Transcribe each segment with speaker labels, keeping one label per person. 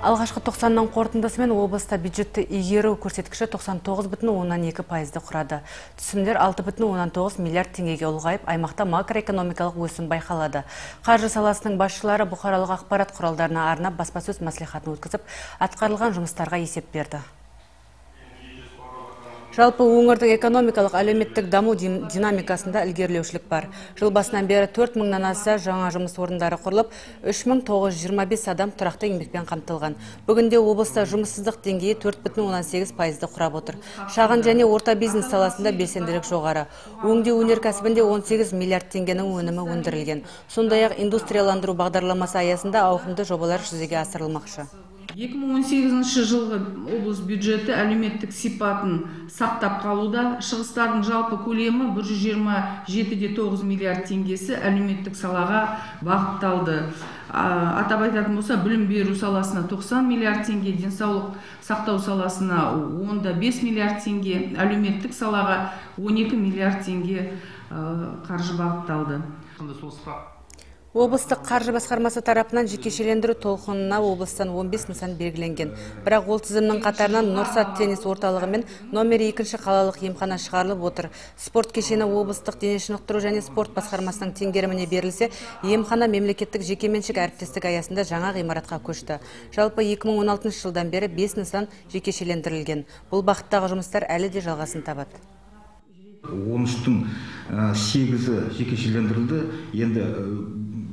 Speaker 1: Алғашқы 90-нан қорытындысымен облыста бюджетті игеру көрсеткіші 99,2 пайызды құрады. Түсімдер 6,9 миллиард теңгеге ұлғайып, аймақта макроэкономикалық өсім байқалады. Қаржы саласының басшылары бұқаралық ақпарат құралдарына арнап баспасөз мәслихатын өткізіп, атқарылған жұмыстарға есеп берді. Жалпы өңірдің экономикалық әлеуметтік даму динамикасында ілгерілеушілік бар. Жыл басынан бері 4 мыңнан аса жаңа жұмыс орындары құрылып, 3925 адам тұрақты еңбекпен қамтылған. Бүгінде облыста жұмыссыздық деңгейі 4,18 пайызды құрап отыр. Шағын және орта бизнес саласында белсенділік жоғары. Өңдеу өнеркәсібінде 18 миллиард теңгенің өнімі өндірілген. Сондай-ақ индустрияландыру бағдарламасы аясында ауқымды жобалар жүзеге асырылмақшы.
Speaker 2: 2018 жылғы облыс бюджеті әлеуметтік сипатын сақтап қалуда. Шығыстардың жалпы көлемі 127,9 миллиард теңгесі әлеуметтік салаға бағытталды. Атап айтатын болса білім беру саласына 90 миллиард теңге денсаулық сақтау саласына 15 миллиард теңге әлеуметтік салаға 12 миллиард теңге қаржы бағытталды.
Speaker 1: Облыстық қаржы басқармасы тарапынан жекешелендіру толқынына облыстан 15 нысан белгіленген. Бірақ ол тізімнің қатарынан Нұрсат теннис орталығы мен номер екінші қалалық емхана шығарылып отыр. Спорт кешені облыстық дене шынықтыру және спорт басқармасының теңгеріміне берілсе, емхана мемлекеттік жекеменшік әріптестік аясында жаңа ғимаратқа көшті. Жалпы 2016 жылдан бері 5 нысан жекешелендірілген. Бұл бағыттағы жұмыстар әлі де жалғасын табады.
Speaker 3: он үштің сегізі жекешелендірілді енді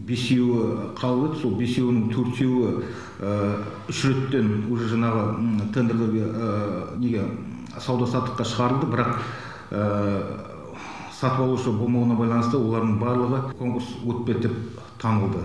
Speaker 3: бесеуі қалып еді сол бесеуінің төртеуі үш реттен уже жаңағы тендерлерге неге сауда саттыққа шығарылды. Бірақ сатып алушы болмауына байланысты олардың барлығы конкурс өтпеді деп танылды.